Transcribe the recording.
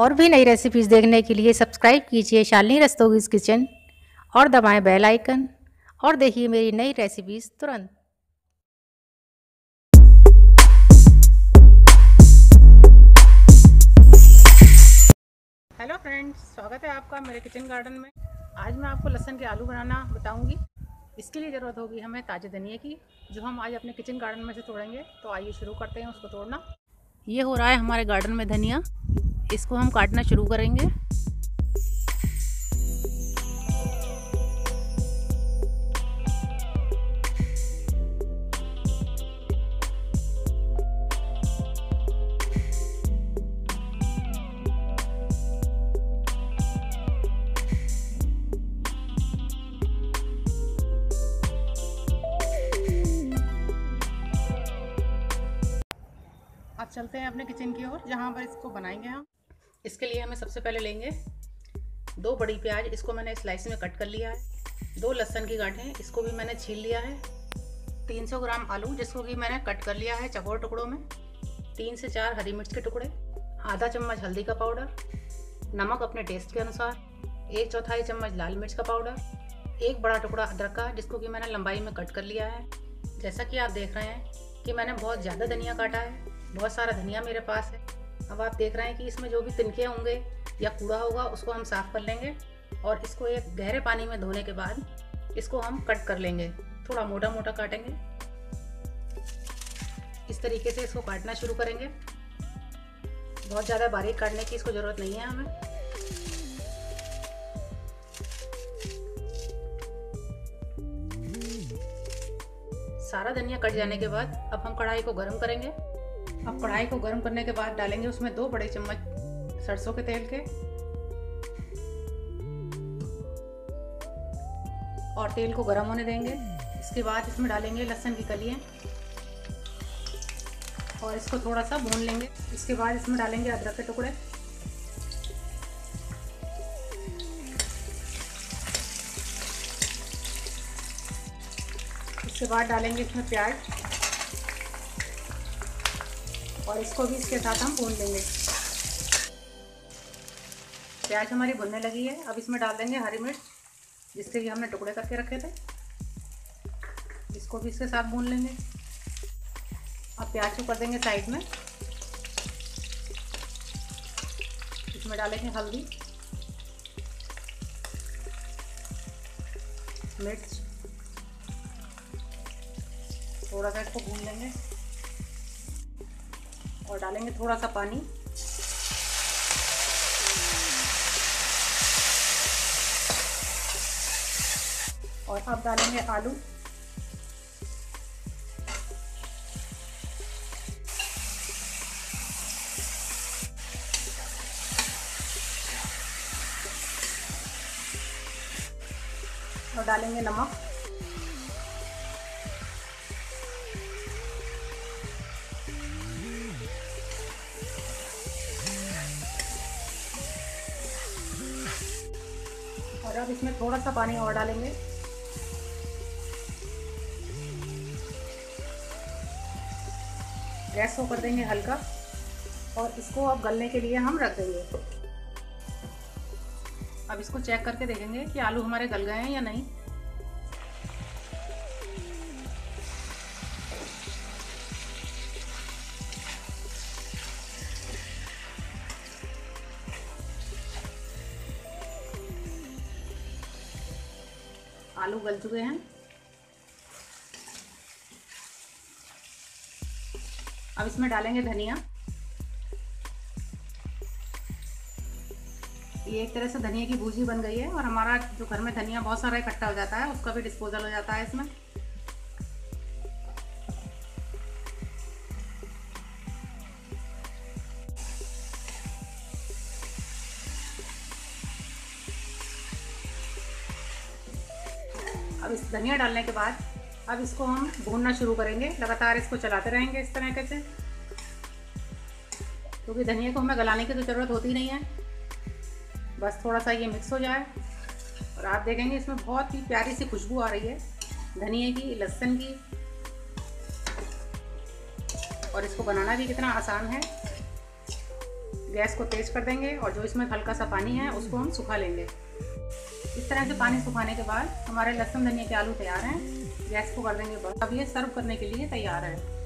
और भी नई रेसिपीज़ देखने के लिए सब्सक्राइब कीजिए शालिनी रस्तोगीज किचन और दबाएँ बेल आइकन और देखिए मेरी नई रेसिपीज़ तुरंत। हेलो फ्रेंड्स स्वागत है आपका मेरे किचन गार्डन में। आज मैं आपको लहसन के आलू बनाना बताऊँगी। इसके लिए ज़रूरत होगी हमें ताज़े धनिए की, जो हम आज अपने किचन गार्डन में से तोड़ेंगे। तो आइए शुरू करते हैं उसको तोड़ना। ये हो रहा है हमारे गार्डन में धनिया। इसको हम काटना शुरू करेंगे। अब चलते हैं अपने किचन की ओर, जहाँ पर इसको बनाएँगे हम। इसके लिए हमें सबसे पहले लेंगे दो बड़ी प्याज, इसको मैंने स्लाइस में कट कर लिया है। दो लहसन की गांठें, इसको भी मैंने छील लिया है। 300 ग्राम आलू, जिसको कि मैंने कट कर लिया है चकोर टुकड़ों में। तीन से चार हरी मिर्च के टुकड़े, आधा चम्मच हल्दी का पाउडर, नमक अपने टेस्ट के अनुसार, एक चौथाई चम्मच लाल मिर्च का पाउडर, एक बड़ा टुकड़ा अदरक का, जिसको कि मैंने लंबाई में कट कर लिया है। जैसा कि आप देख रहे हैं कि मैंने बहुत ज़्यादा धनिया काटा है, बहुत सारा धनिया मेरे पास है। अब आप देख रहे हैं कि इसमें जो भी तिनके होंगे या कूड़ा होगा, उसको हम साफ़ कर लेंगे और इसको एक गहरे पानी में धोने के बाद इसको हम कट कर लेंगे। थोड़ा मोटा मोटा काटेंगे। इस तरीके से इसको काटना शुरू करेंगे। बहुत ज़्यादा बारीक काटने की इसको ज़रूरत नहीं है हमें। सारा धनिया कट जाने के बाद अब हम कढ़ाई को गर्म करेंगे। अब कढ़ाई को गर्म करने के बाद डालेंगे उसमें दो बड़े चम्मच सरसों के तेल के और तेल को गर्म होने देंगे। इसके बाद इसमें डालेंगे लहसुन की कलियाँ और इसको थोड़ा सा भून लेंगे। इसके बाद इसमें डालेंगे अदरक के टुकड़े। इसके बाद डालेंगे इसमें प्याज। और इसको भी इसके साथ हम भून लेंगे। प्याज हमारी भुनने लगी है। अब इसमें डाल देंगे हरी मिर्च, जिसके लिए हमने टुकड़े करके रखे थे। इसको भी इसके साथ भून लेंगे। अब प्याज को कर देंगे साइड में। इसमें डालेंगे हल्दी। मिर्च। थोड़ा सा इसको भून लेंगे। और डालेंगे थोड़ा सा पानी। और अब डालेंगे आलू। और डालेंगे नमक। और अब इसमें थोड़ा सा पानी और डालेंगे। गैस को कर देंगे हल्का, और इसको अब गलने के लिए हम रख देंगे। अब इसको चेक करके देखेंगे कि आलू हमारे गल गए हैं या नहीं। आलू गल चुके हैं। अब इसमें डालेंगे धनिया। ये एक तरह से धनिया की भूजी बन गई है और हमारा जो घर में धनिया बहुत सारा इकट्ठा हो जाता है, उसका भी डिस्पोजल हो जाता है इसमें। अब इस धनिया डालने के बाद अब इसको हम भूनना शुरू करेंगे। लगातार इसको चलाते रहेंगे इस तरीके से। क्योंकि धनिया को हमें गलाने की तो ज़रूरत होती नहीं है। बस थोड़ा सा ये मिक्स हो जाए। और आप देखेंगे इसमें बहुत ही प्यारी सी खुशबू आ रही है। धनिया की, लहसुन की। और इसको बनाना भी कितना आसान है। गैस को तेज़ कर देंगे और जो इसमें हल्का सा पानी है, उसको हम सुखा लेंगे। इस तरह से पानी सुखाने के बाद हमारे लहसुन, धनिया के आलू तैयार हैं। गैस को कर देंगे बस अब ये सर्व करने के लिए तैयार है।